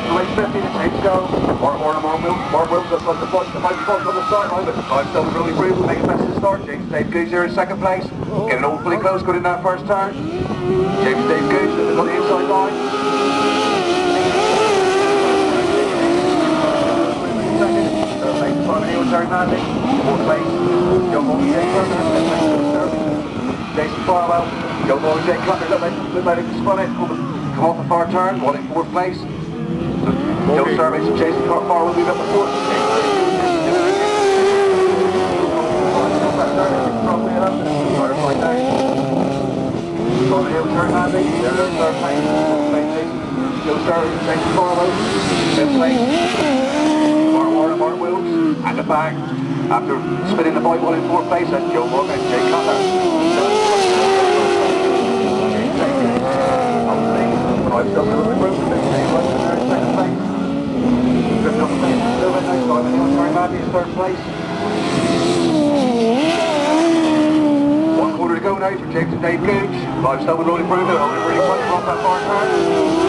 50 to take go. Mark Warner, Mark Wilson, Mark Wilson, just like the front, the microphone on the start line, but I'm still really free, we'll make it best to start. James Dave Gooch here in second place. Getting awfully close, good in that first turn. James Dave Gooch on the inside line. Terry Manley. Fourth place, Joe Morgan, place, third. Jason Farwell, Joe Morgan, Jay Clutter, look like, look like he spun it, come off the far turn, one in fourth place. Service, Jason Car Farwell, we've got the fourth. And the back. After spinning the bike one in fourth place, that's Joe Morgan, Jay Cutler. I've done the group, they say right in there in second place. Driven up the place, One quarter to go now for James and Dave Gooch. Five seven rolling through, they're holding really off that far.